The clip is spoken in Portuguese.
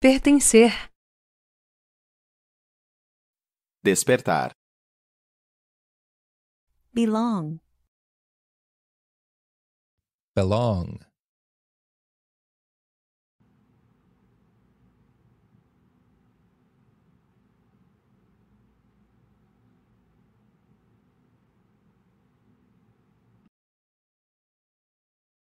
Pertencer. despertar, belong, belong,